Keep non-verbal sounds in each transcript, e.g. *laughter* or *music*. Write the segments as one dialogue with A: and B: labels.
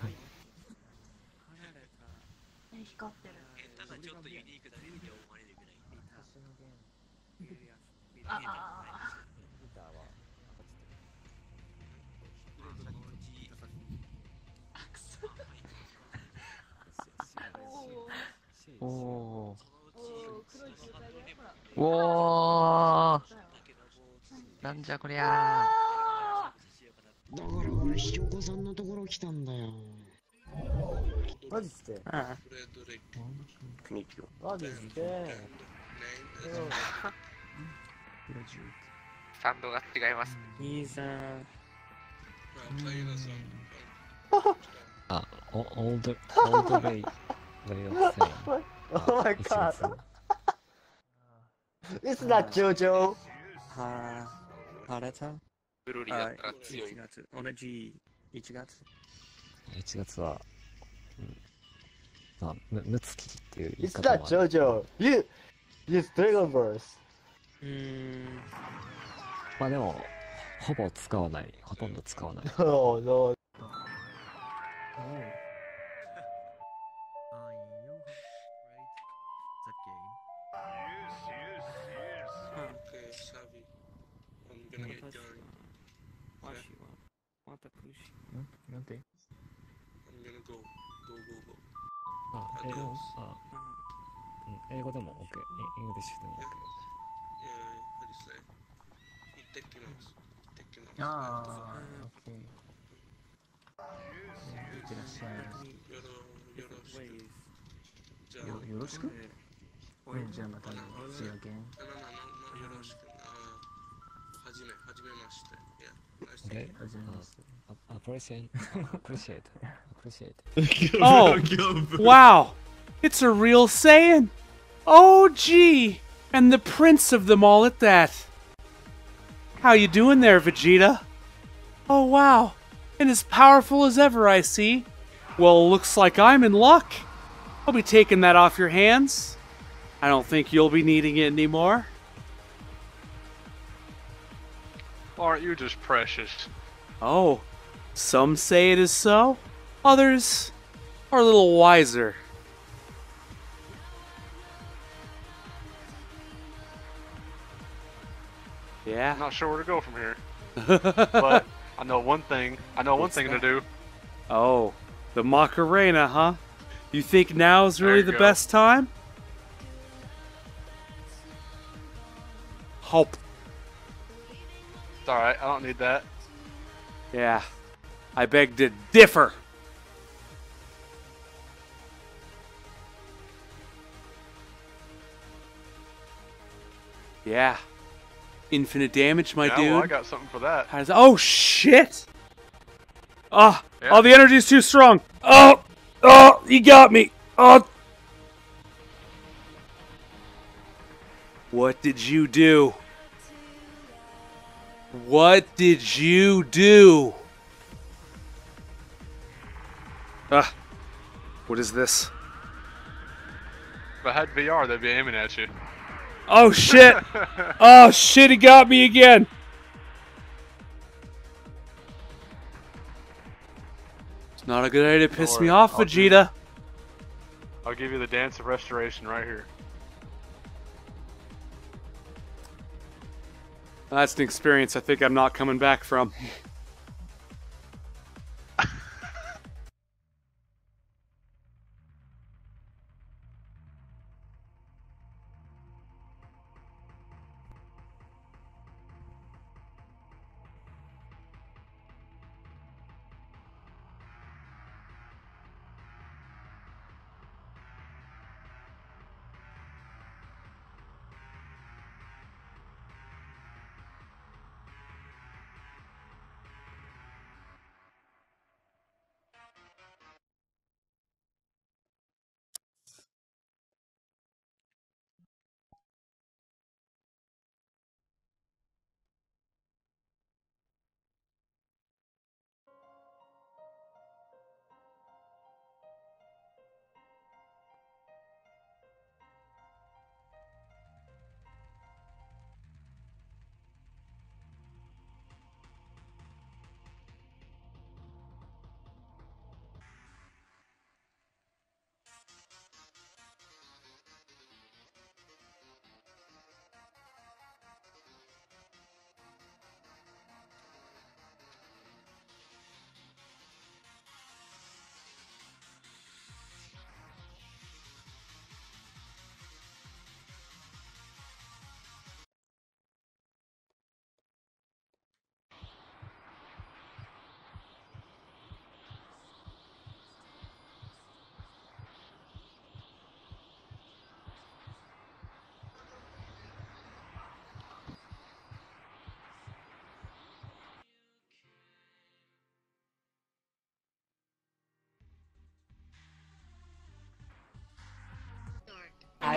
A: はい。光ってる。
B: ただちょっとユニークだねって思われるぐらい。の。
A: ああ。
C: ギターは。
A: お
C: お。お
A: お。
C: なんじゃこりゃ
D: 今ひよこさんのところ来たんだよ。
C: マジっ
E: す
C: マジっす
E: スタンドが違います。
F: 兄さん。
G: あ、オールド、オール
C: ドレ
G: イ、
C: お
G: 前
C: か。Isn't that JoJo?
F: はあ、晴れた
E: ブルーリーだ
F: あ
E: ったら強い。
F: 1。月同じ1月
G: 1月は、うん、まあ、む、むつきっていう言い
C: It's
G: 方
C: not
G: もある。
C: JoJo? You Use Dragon Verse
F: うーん。
G: まあでも、ほぼ使わない。ほとんど使わない。*laughs*
C: Oh no.
B: Okay, Savi. I'm gonna get
F: 私
G: あ、英語。あ、うん、英語でも OK。イングリッシュでも
B: OK。
C: ああ、OK。いってらっしゃい。
B: よ,よろしく、
C: うん、じゃあまた
B: ね、やはん。はじめ、はじめまして。
C: はじめまして。
G: Appreciate, appreciate, appreciate.
H: Oh, wow. It's a real Saiyan. Oh, gee. And the prince of them all at that. How you doing there, Vegeta? Oh, wow. And as powerful as ever, I see. Well, looks like I'm in luck. I'll be taking that off your hands. I don't think you'll be needing it anymore.
I: Aren't you just precious?
H: Oh, some say it is so. Others are a little wiser. Yeah.
I: I'm not sure where to go from here. *laughs* but I know one thing. I know one thing
H: that?
I: to do.
H: Oh, the Macarena, huh? You think now
I: is
H: really the
I: go.
H: best time? Hope.
I: It's alright, I don't need that.
H: Yeah. I beg to differ. Yeah. Infinite damage, my
I: yeah,
H: dude.
I: well, I got something for that.
H: How does- oh shit! Ah,
I: Yeah.
H: oh, the energy's too strong. Oh, oh, you got me. Oh. What did you do? What did you do? Ah, what is this?
I: If I had VR, they'd be aiming at you.
H: Oh shit! *laughs* oh shit, he got me again! It's not a good idea to piss me off,
I: I'll
H: Vegeta.
I: I'll give you the dance of restoration right here.
H: That's an experience I think I'm not coming back from. *laughs*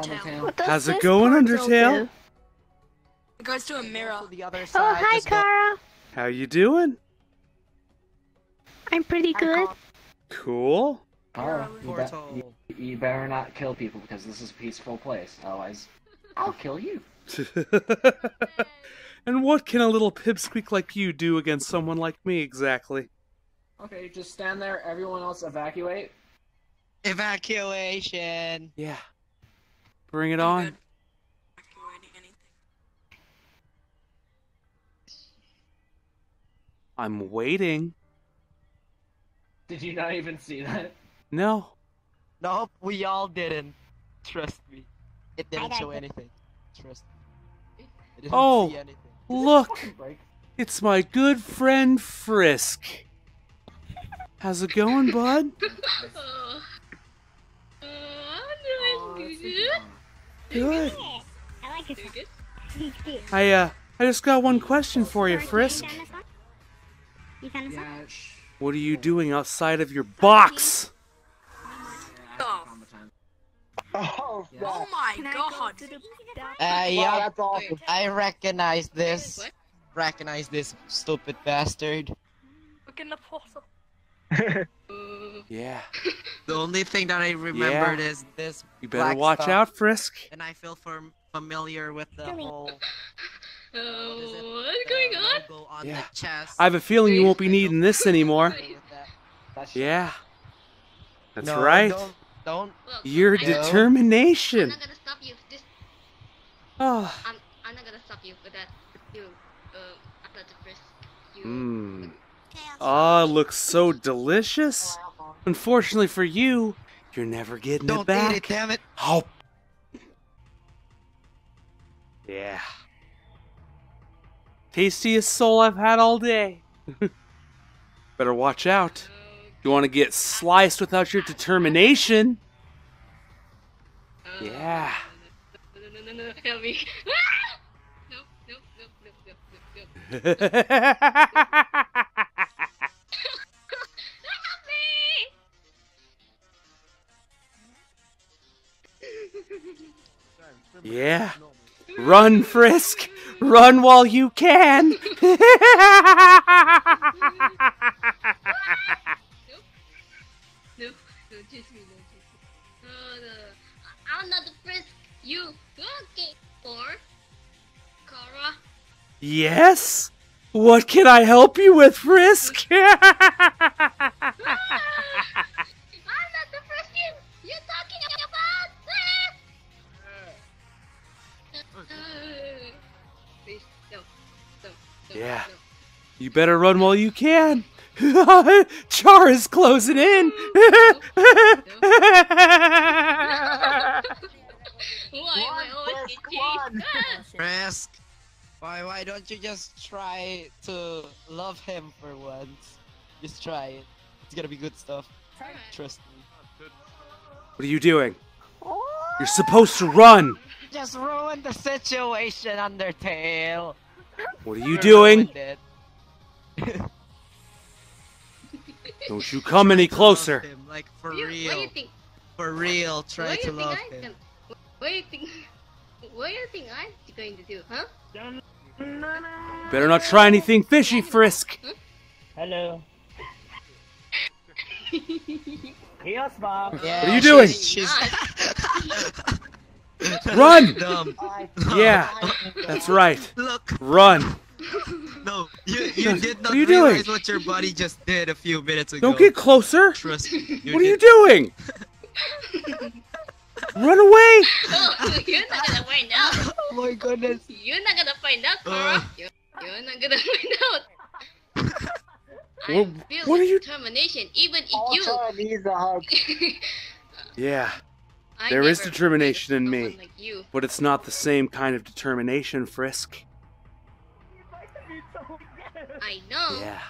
A: Undertale.
E: What does
H: How's it going, Undertale?
E: do?
A: It goes to a mirror.
J: The other
E: Oh, hi,
J: just
E: Chara.
H: How you doing?
E: I'm pretty good.
H: Cool.
J: Portal.
K: You better not kill people because this is a peaceful place. Otherwise, I'll oh. kill you. *laughs*
H: and what can a little pipsqueak like you do against someone like me exactly?
K: Okay, just stand there. Everyone else evacuate.
J: Evacuation.
H: Yeah. Bring it on. I'm waiting.
K: Did you not even see that?
H: No.
J: Nope, we all didn't. Trust me. It didn't show anything. Trust me. It didn't
H: Oh,
J: see anything.
H: look. It's my good friend Frisk. How's it going, bud? *laughs* Good.
E: I like it. *laughs*
H: I uh I just got one question for you, Frisk.
E: You found
K: Yeah,
H: What are you doing outside of your box?
A: Oh, oh my god.
J: Uh, yeah, I recognize this.
A: What?
J: Recognize this stupid bastard.
A: Look in the portal.
H: Yeah. *laughs*
J: The only thing that I remembered is this.
H: You better
J: black
H: watch
J: stuff,
H: out, Frisk.
J: And I feel fam- familiar with the whole. *laughs*
A: Oh, what's going on?
J: on
H: Yeah.
J: the chest.
H: I have a feeling you won't be *laughs* needing this anymore.
K: That's
H: Yeah. That's
J: No,
H: right.
J: Don't. don't
H: Your
J: No.
H: determination.
L: I'm not gonna stop you. This,
H: Oh.
L: I'm, I'm not gonna stop you with that. You, uh, I'm not the first. You.
H: Mmm. Ah, it looks so delicious. Unfortunately for you, you're never getting
J: don't
H: it back.
J: eat it, damn it.
H: Oh. Yeah. Tastiest soul I've had all day. *laughs* Better watch out. You want to get sliced without your determination? Yeah.
L: No, no, no, no, no, help me. Nope, nope, nope, nope, nope, nope, nope.
H: Yeah. Run, Frisk. Run while you can. Yes? What can I help you with, Frisk? *laughs* Yeah. You better run while you can. *laughs* Char is closing in.
L: Why am I always? *laughs*
J: Frisk, why why don't you just try to love him for once? Just try it. It's gonna be good stuff. Trust me.
H: What are you doing? You're supposed to run.
J: Just ruin the situation, Undertale.
H: What are you doing? *laughs* Don't you come any closer.
J: Him, like for
L: You-
J: real.
L: What do you think?
J: For real, try to love him.
L: gonna- What do you think? What do you think I'm going to do, huh?
H: Better not try anything fishy, Frisk.
M: Hello. Here's Bob.
J: Yeah,
H: What are you doing?
J: She's, *laughs* *laughs*
H: Run!
J: dumb.
H: Yeah, that's right.
J: Look,
H: Run.
J: no, you you did not
H: What are you doing?
J: realize what your body just did a few minutes ago.
H: Don't get closer.
J: Trust me. You
H: What are you doing? *laughs* Run away.
L: Oh, you're not gonna find out. *laughs*
J: Oh my goodness.
L: You're not gonna find out, Cora.
J: Uh.
L: You're, you're not gonna find out. I
H: What-
L: feel
H: what are you-
L: determination, even in you.
M: Ultra needs a hug.
H: Yeah,
L: I
H: there is determination in me,
L: Like
H: but it's not the same kind of determination, Frisk.
L: I know.
H: Yeah.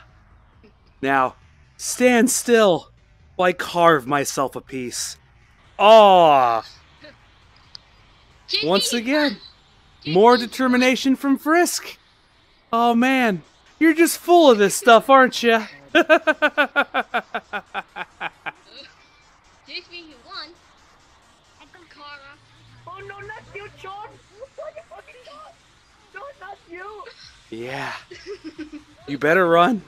H: Now, stand still while I carve myself a piece. Aw!
L: JP, *laughs*
H: Once again, more determination from Frisk. Oh man, you're just full of this stuff, aren't *laughs* you?
L: JP. Chara.
M: Oh no, not you, Sean! What the fucking Sean? No, not you!
H: Yeah. You better run.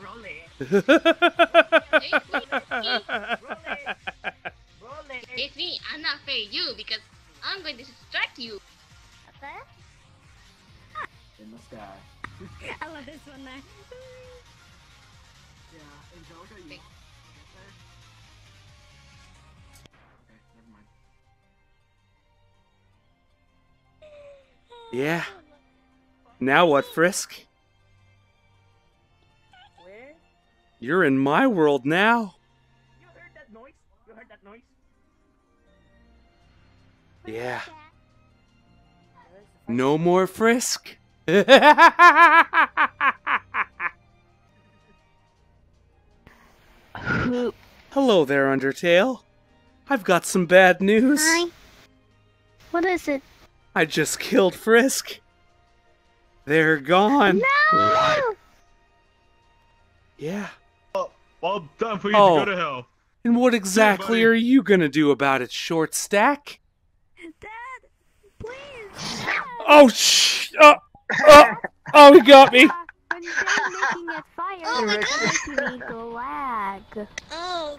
L: It's me. I'm not afraid of you because I'm going to distract you.
K: In the sky. *laughs*
E: I love this one there.
H: yeah. Now what, Frisk?
M: Where?
H: You're in my world now.
M: You heard that noise? You heard that noise?
H: Yeah. No more Frisk. *laughs* Hello there, Undertale. I've got some bad news.
E: Hi. What is it?
H: I just killed Frisk. They're gone.
E: No!
H: Yeah.
N: Well, time for you
H: Oh.
N: to go to hell.
H: And what exactly
N: buddy.
H: are you gonna do about it, Short Stack? Oh, sh! Oh, oh, oh, he got me.
E: When you're making that fire, it's making me lag.
L: Oh.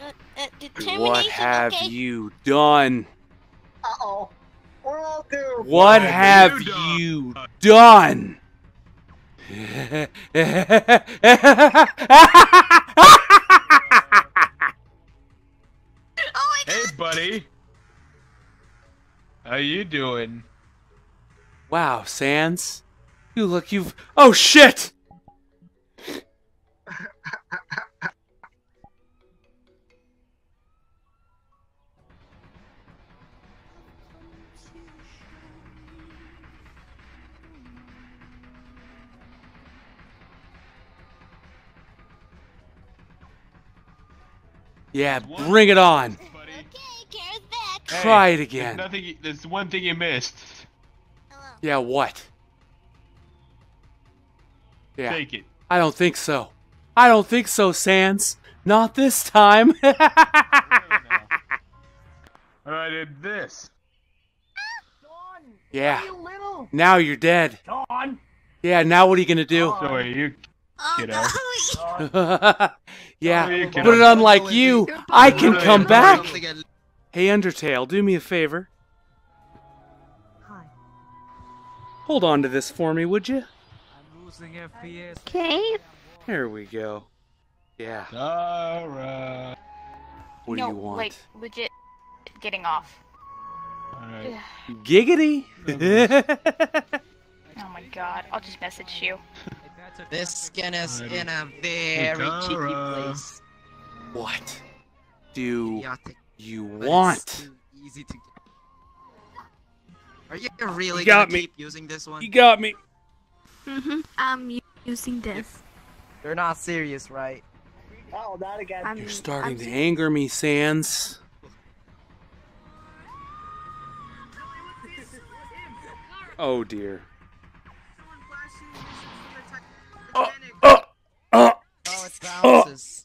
L: Uh, uh.
H: What have
L: okay.
H: you done?
M: Uh oh. We're all doomed.
H: What have you done?
N: Hey, buddy. How you doing?
H: wow, Sans. You look you've. Oh shit! *laughs* Yeah, bring it on. Try it
N: Hey,
H: again.
N: There's nothing. There's one thing you missed.
H: Yeah, what? Yeah.
N: Take it.
H: I don't think so. I don't think so, Sans. Not this time. *laughs*
N: I did this.
H: yeah.
M: You.
H: Now you're dead.
M: Sean.
H: Yeah, now what are you gonna do?
N: So are you, kiddo. *laughs* *laughs*
H: yeah, but unlike you, I can come back. Hey, Undertale, do me a favor. Hold on to this for me, would you?
C: Losing FPS.
E: Okay.
H: There we go. Yeah.
N: Alright.
H: What
O: no,
H: do you want?
O: like legit getting off.
N: Alright.
H: Giggity. *laughs*
O: Oh my god, I'll just message you.
J: This skin is in a very cheeky place.
H: what do
J: Idiotic.
H: you want?
J: easy to get. Are you really
H: You got
J: gonna
H: me.
J: keep using this one?
H: You got me.
A: Mm-hmm. I'm using this.
J: You're not serious, right?
M: Oh, not again.
A: I'm,
H: You're starting
A: I'm
H: to
A: using-
H: anger me, Sans. *laughs* Oh dear.
J: Bounces.